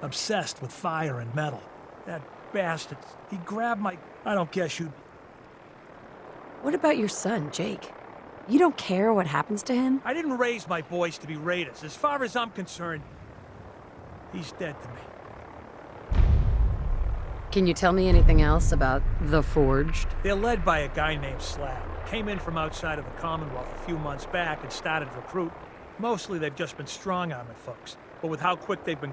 Obsessed with fire and metal. That bastard, he grabbed my... I don't guess you'd... What about your son, Jake? You don't care what happens to him? I didn't raise my boys to be raiders. As far as I'm concerned, he's dead to me. Can you tell me anything else about the Forged? They're led by a guy named Slag. Came in from outside of the Commonwealth a few months back and started recruit. Mostly they've just been strong-arming folks. But with how quick they've been